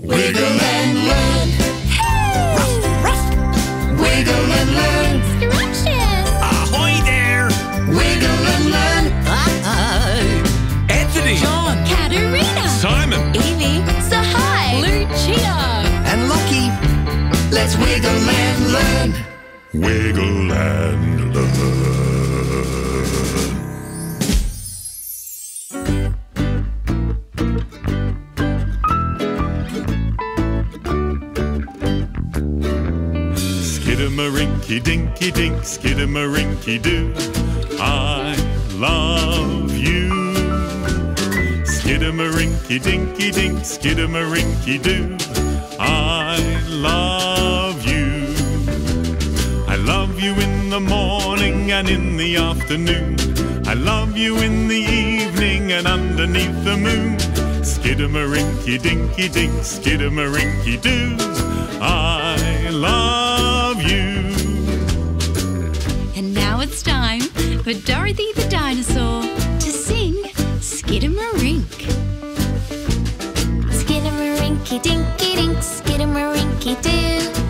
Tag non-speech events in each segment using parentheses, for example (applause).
Wiggle and learn. Hey wiggle and learn. Scrumptious. Ahoy there! Wiggle and learn. Anthony! John Caterina. Simon! Evie. Tsehay. Lucia. and Lachy. Let's wiggle and learn. Wiggle and learn. Skidamarinky dinky dink, skidamarinky doo. I love you. Skidamarinky dinky dink, skidamarinky doo. I love you. I love you in the morning and in the afternoon. I love you in the evening and underneath the moon. Skidamarinky dinky dink, skidamarinky doo. I love for Dorothy the dinosaur to sing Skiddamarink. Skidamarinky dinky dink, skidamarinky doo.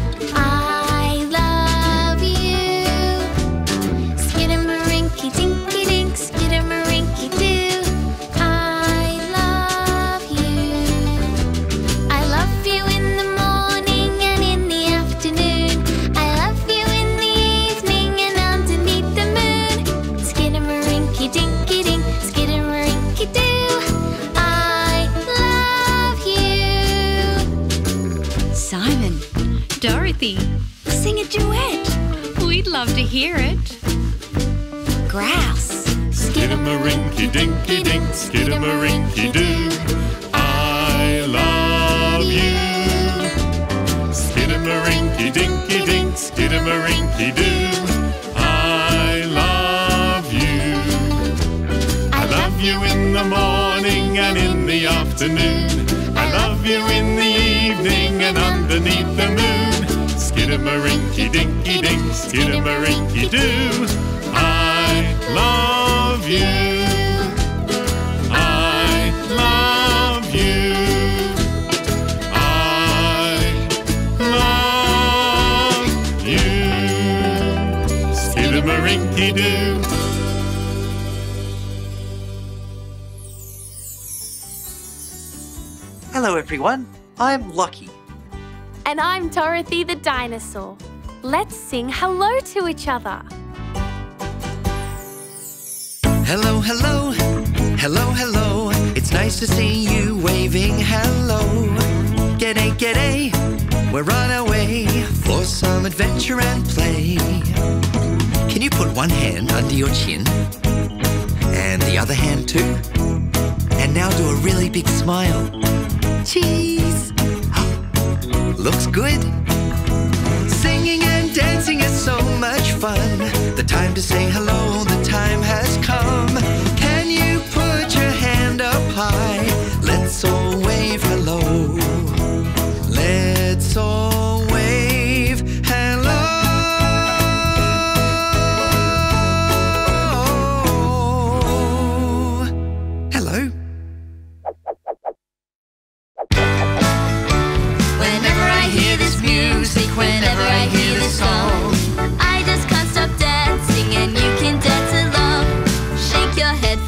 Dorothy, sing a duet. We'd love to hear it. Grouse. Skidamarinky dinky dink, skidamarinky doo. I love you. Skidamarinky dinky dink, skidamarinky doo. I love you. I love you in the morning and in the afternoon. I love you in the evening and underneath the moon. Skidamarinky dinky dink, skidamarinky doo. I love you. I love you. I love you. Skidamarinky doo. Hello, everyone. I'm Lachy. And I'm Dorothy the dinosaur. Let's sing hello to each other. Hello, hello, hello, hello. It's nice to see you waving hello. G'day, g'day. We're on our way for some adventure and play. Can you put one hand under your chin and the other hand too? And now do a really big smile. Cheese. Looks good. Singing and dancing is so much fun. The time to say hello, the time has come. Can you put your hand up high? Let's all wave hello. Let's all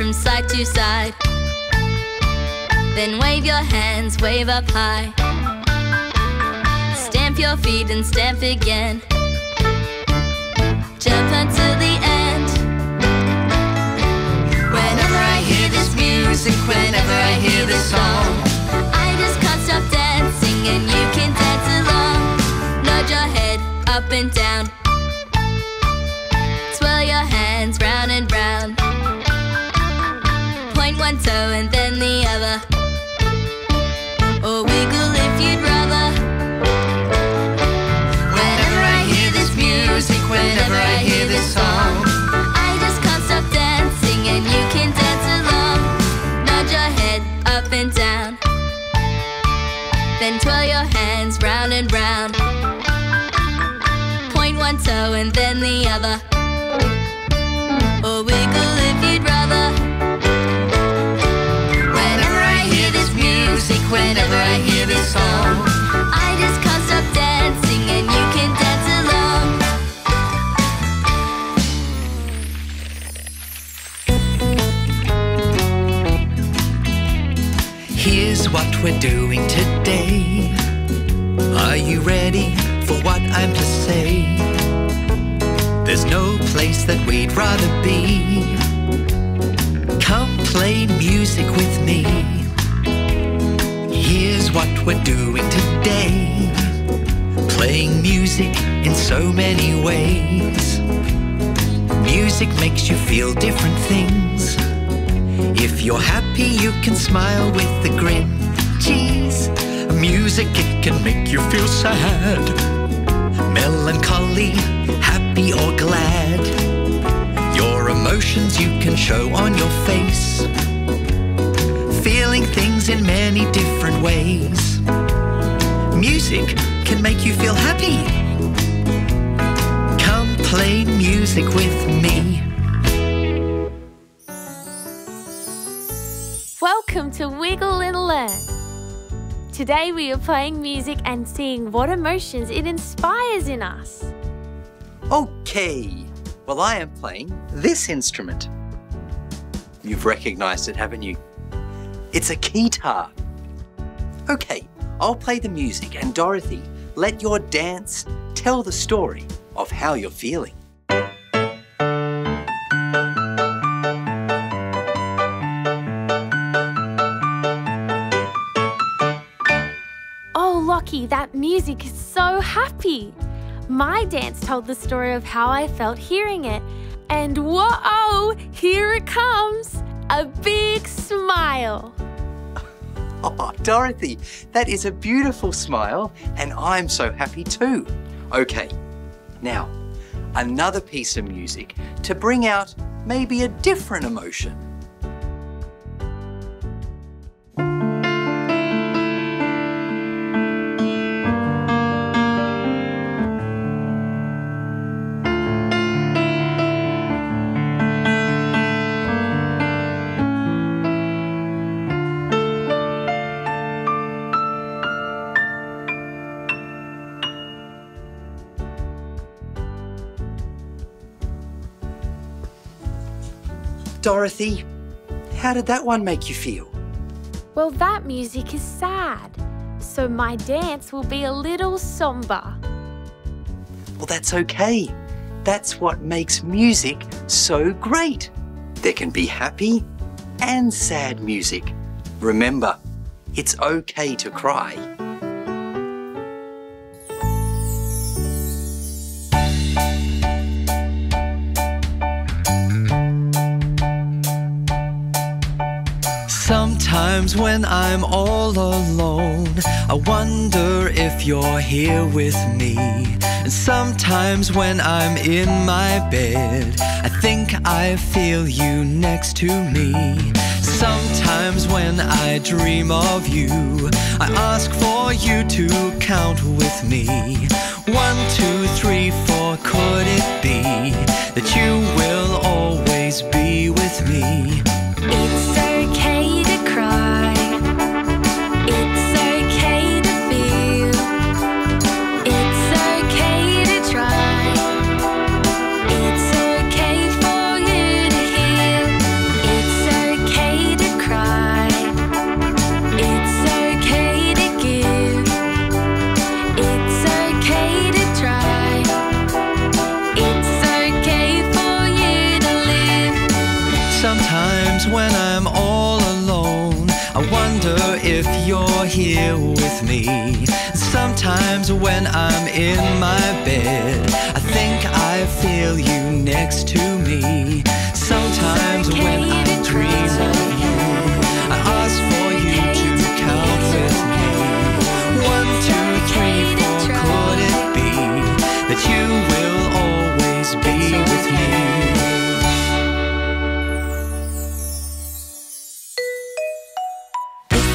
from side to side. Then wave your hands, wave up high. Stamp your feet and stamp again. Jump until the end. Whenever I hear this music, whenever I hear this song, I just can't stop dancing and you can dance along. Nod your head up and down. Swirl your hands round and round. One toe and then the other. Or wiggle if you'd rather. Whenever I hear this music, whenever I hear this song, I just can't stop dancing and you can dance along. Nod your head up and down. Then twirl your hands round and round. Point one toe and then the other. Or wiggle Here's what we're doing today. Are you ready for what I'm to say? There's no place that we'd rather be. Come play music with me. What we're doing today. Playing music in so many ways. Music makes you feel different things. If you're happy, you can smile with a grin. Geez, music, it can make you feel sad. Melancholy, happy or glad. Your emotions you can show on your face. Feeling things in many different ways. Music can make you feel happy. Come play music with me. Welcome to Wiggle and Learn. Today we are playing music and seeing what emotions it inspires in us. Okay, well, I am playing this instrument. You've recognized it, haven't you? It's a guitar. Okay, I'll play the music, and Dorothy, let your dance tell the story of how you're feeling. Oh, Lachy, that music is so happy. My dance told the story of how I felt hearing it. And whoa, here it comes a big smile. Oh, (laughs) Dorothy, that is a beautiful smile, and I'm so happy too. Okay, now, another piece of music to bring out maybe a different emotion. Dorothy, how did that one make you feel? Well, that music is sad. So my dance will be a little somber. Well, that's okay. That's what makes music so great. There can be happy and sad music. Remember, it's okay to cry. When I'm all alone, I wonder if you're here with me. And sometimes when I'm in my bed, I think I feel you next to me. Sometimes when I dream of you, I ask for you to count with me. One, two, three, four, could it be that you will always be with me? It's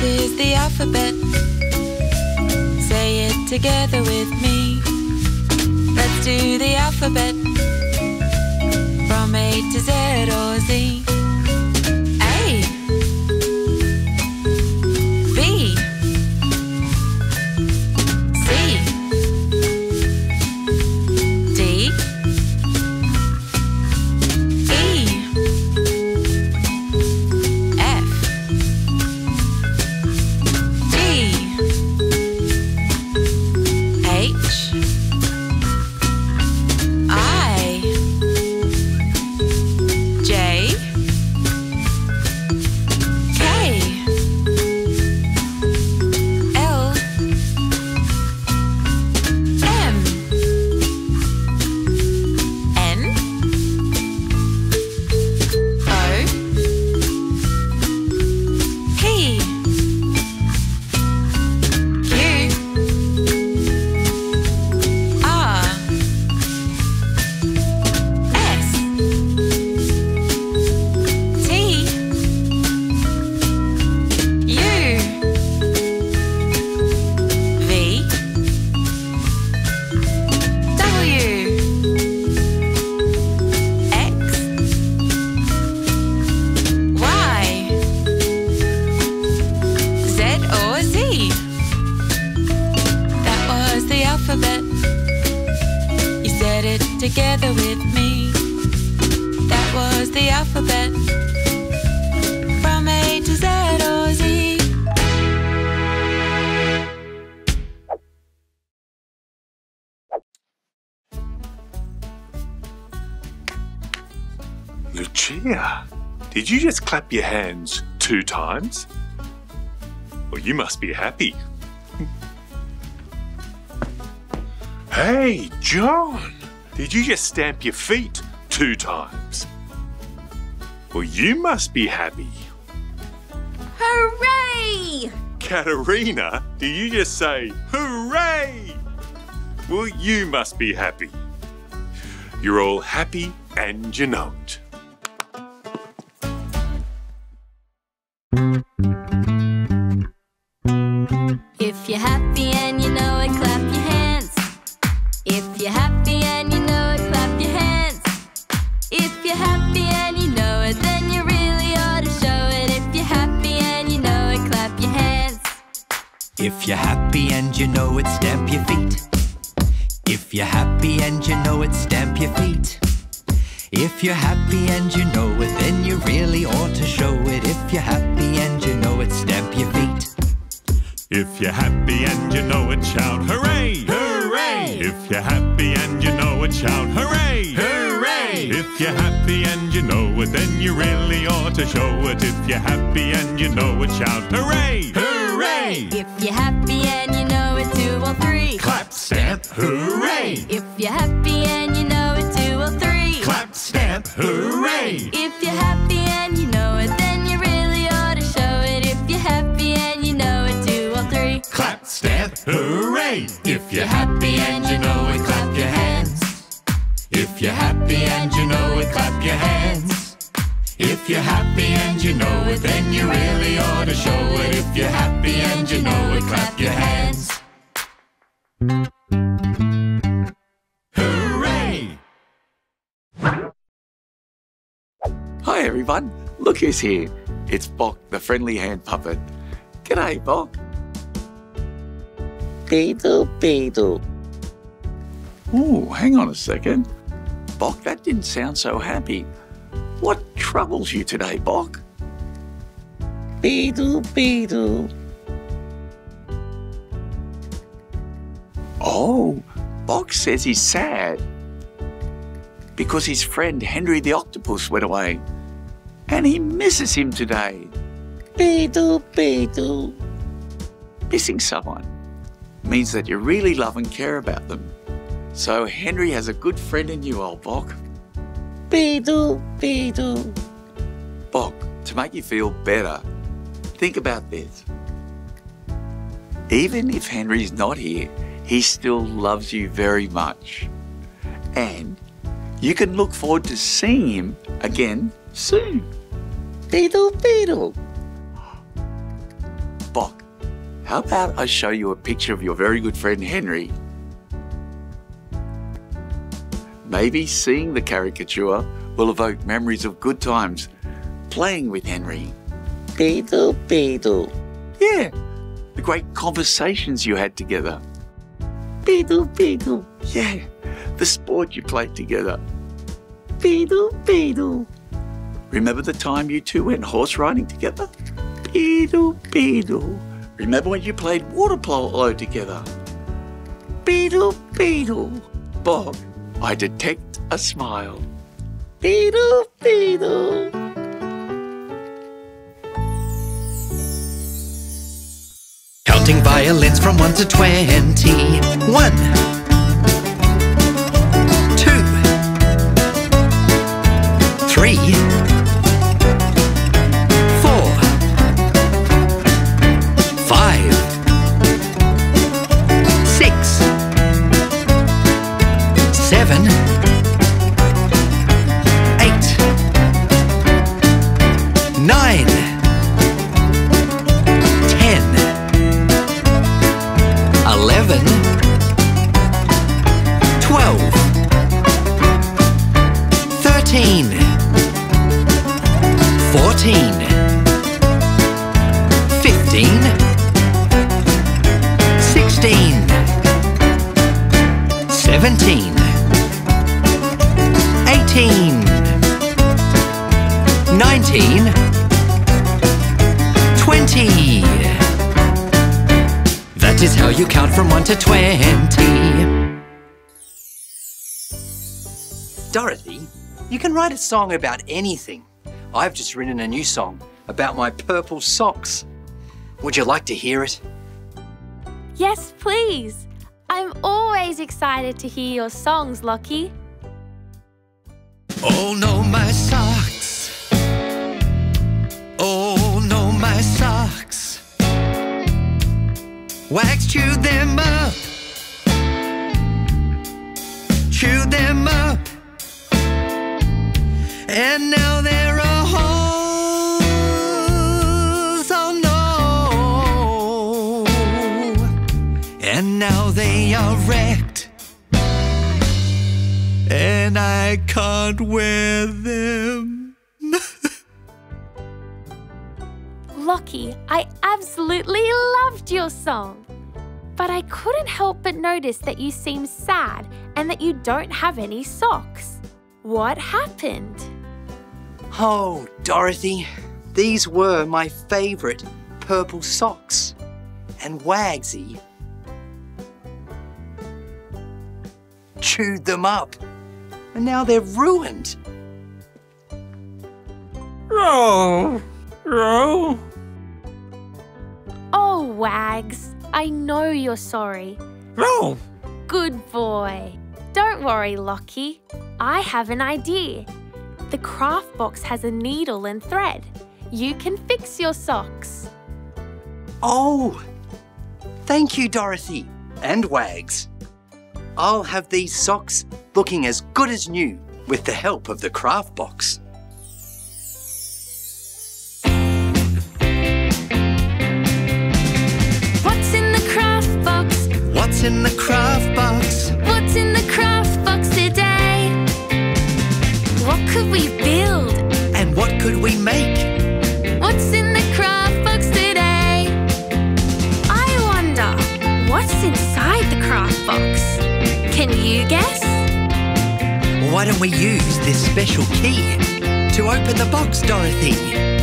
is the alphabet. Say it together with me. Let's do the alphabet. From A to Z or Z. Lucia, did you just clap your hands two times? Well, you must be happy. hey, John, did you just stamp your feet two times? Well, you must be happy. Hooray! Caterina, did you just say hooray? Well, you must be happy. You're all happy and you know it. Stamp your feet. If you're happy and you know it, then you really ought to show it. If you're happy and you know it, stamp your feet. If you're happy and you know it, shout hooray! Hooray! If you're happy and you know it, shout hooray! Hooray! If you're happy and you know it, then you really ought to show it. If you're happy and you know it, shout hooray! Hooray! If you're happy and you know it, two or three. Clap, stamp, hooray! If you're happy and you know hooray! If you're happy and you know it, then you really ought to show it. If you're happy and you know it, two or three. Clap, stamp, hooray! If you're happy and you know it, clap your hands. If you're happy and you know it, clap your hands. If you're happy and you know it, then you really ought to show it. If you're happy and you know it, clap your hands. Hi everyone, look who's here. It's Bok, the friendly hand puppet. G'day, Bok. Beedle, beedle. Ooh, hang on a second. Bok, that didn't sound so happy. What troubles you today, Bok? Beedle, beedle. Oh, Bok says he's sad because his friend Henry the Octopus went away and he misses him today. Beedle, beedle. Missing someone means that you really love and care about them. So Henry has a good friend in you, old Bok. Beedle, beedle. Bok, to make you feel better, think about this. Even if Henry's not here, he still loves you very much. And you can look forward to seeing him again soon. Beedle, beedle. Bok, how about I show you a picture of your very good friend Henry? Maybe seeing the caricature will evoke memories of good times playing with Henry. Beedle, beedle. Yeah, the great conversations you had together. Beedle, beedle. Yeah, the sport you played together. Beedle, beedle. Remember the time you two went horse riding together? Beedle, beedle. Remember when you played water polo together? Beedle, beedle. Bob, I detect a smile. Beedle, beedle. Counting violins from 1 to 20. 1. That is how you count from 1 to 20. Dorothy, you can write a song about anything. I've just written a new song about my purple socks. Would you like to hear it? Yes, please. I'm always excited to hear your songs, Lachy. Oh no, my socks. Oh no, my socks. Wags chewed them up. Chewed them up. And now there are holes. Oh no. And now they are wrecked and I can't wear them. Lachy, I absolutely loved your song. But I couldn't help but notice that you seem sad and that you don't have any socks. What happened? Oh, Dorothy, these were my favourite purple socks. And Wagsy chewed them up. And now they're ruined. Row, row. Oh, Wags, I know you're sorry. Row. Good boy. Don't worry, Lachy. I have an idea. The craft box has a needle and thread. You can fix your socks. Oh, thank you, Dorothy and Wags. I'll have these socks looking as good as new with the help of the craft box. What's in the craft box? What's in the craft box today? What could we build? And what could we make? What's in the craft box today? I wonder, what's inside the craft box? Can you guess? Why don't we use this special key to open the box, Dorothy?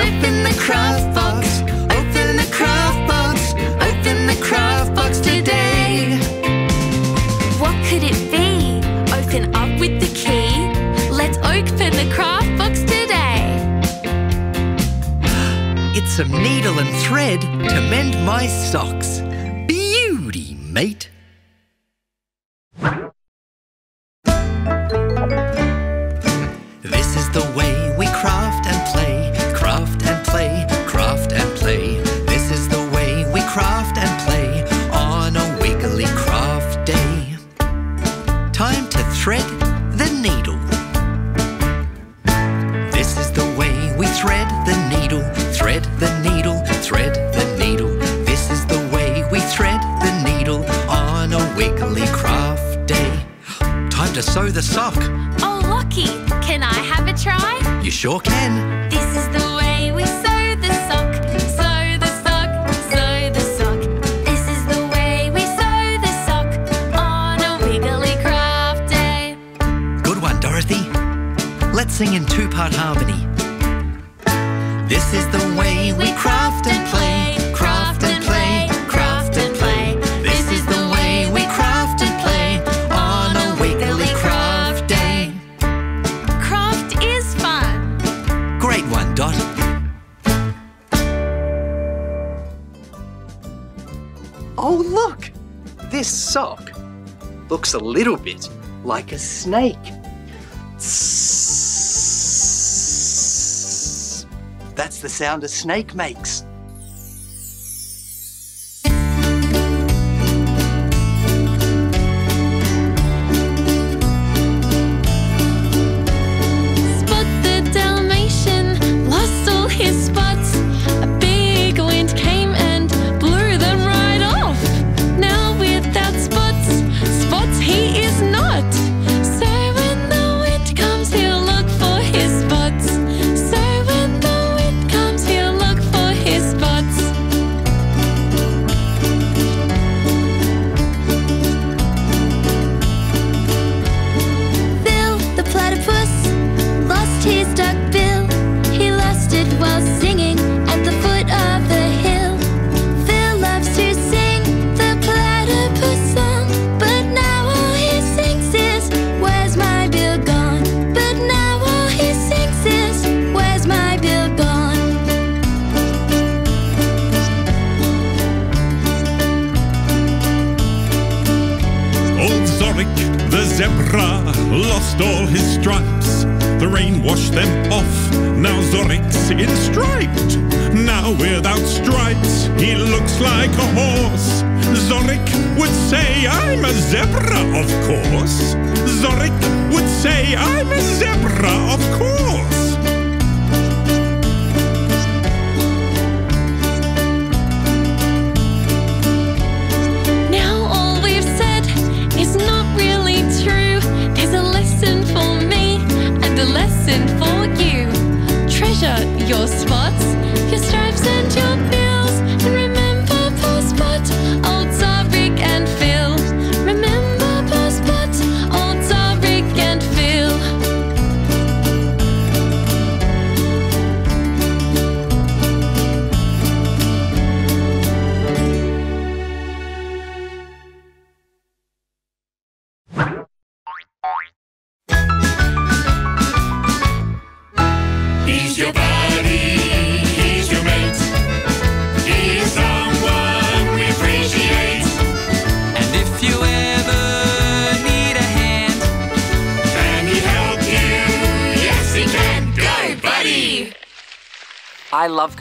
Open the craft box. Open the craft box. Open the craft box today. What could it be? Open up with the key. Let's open the craft box today. It's some needle and thread to mend my socks. Beauty, mate. This is the way sew the sock. Oh, Lachy, can I have a try? You sure can. This is the way we sew the sock. Sew the sock, sew the sock. This is the way we sew the sock on a wiggly craft day. Good one, Dorothy. Let's sing in two part harmony. This is the way we craft sock looks a little bit like a snake. That's the sound a snake makes.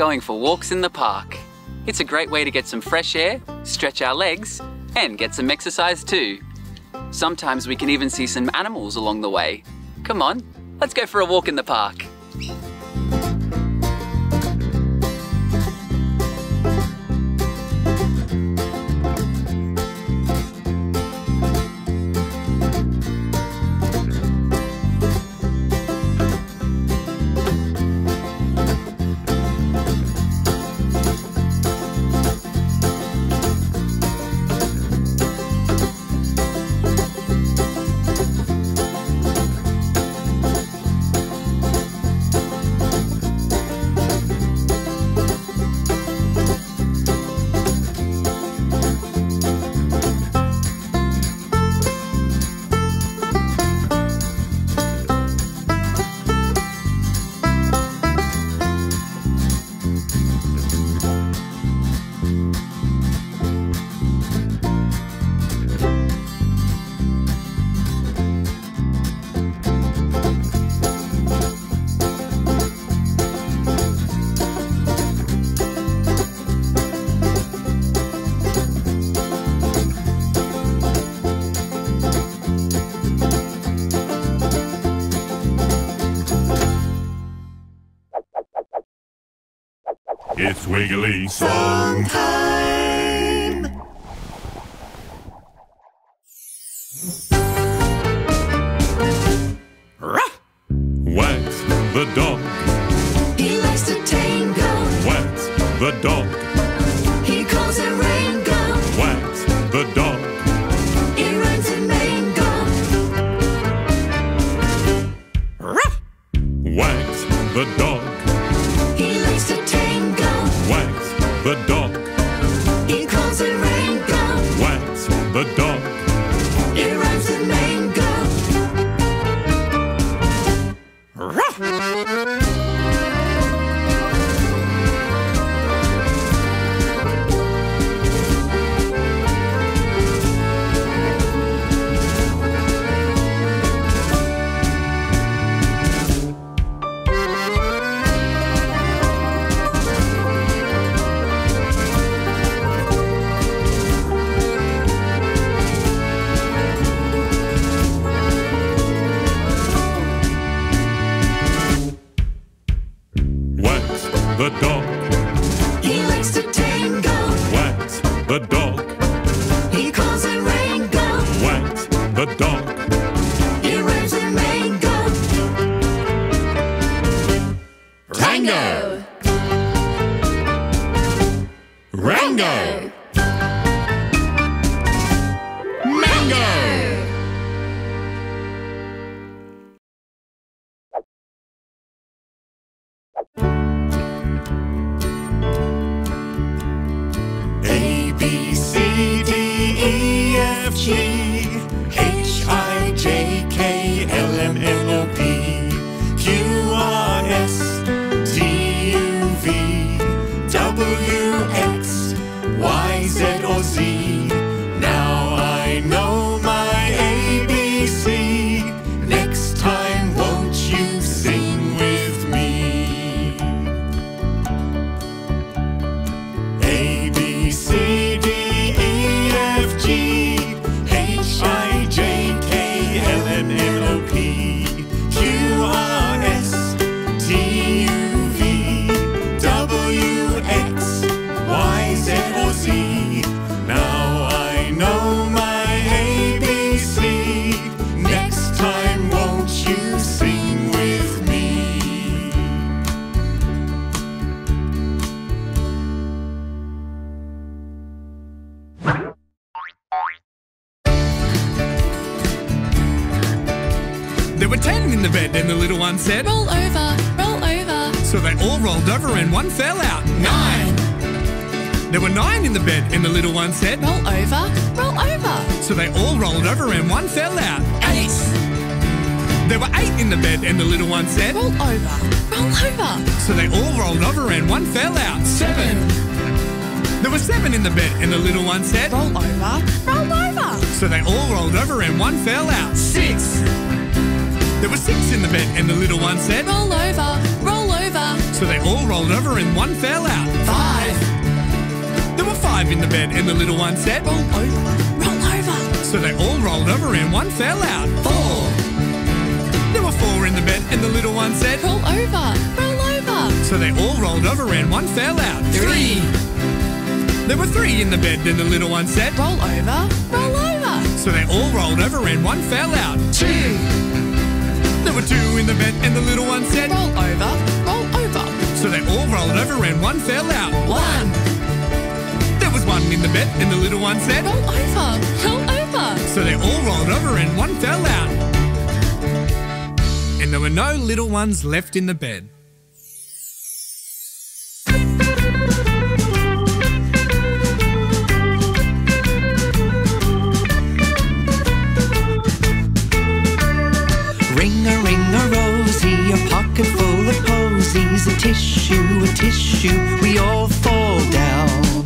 going for walks in the park. It's a great way to get some fresh air, stretch our legs, and get some exercise too. Sometimes we can even see some animals along the way. Come on, let's go for a walk in the park. wiggly. Sometimes. the dog. Rango! Rango! Six! There were six in the bed, and the little one said, Roll over, roll over. So they all rolled over and one fell out. Five! There were five in the bed, and the little one said, Roll over, roll over. So they all rolled over and one fell out. Four! There were four in the bed, and the little one said, Roll over, roll over. So they all rolled over and one fell out. Three! There were three in the bed, and the little one said, Roll over, roll over. So they all rolled over and one fell out. Two! There were two in the bed, and the little one said, Roll over, roll over. So they all rolled over and one fell out. One! There was one in the bed, and the little one said, Roll over, roll over. So they all rolled over and one fell out. And there were no little ones left in the bed. tissue, a tissue, we all fall down.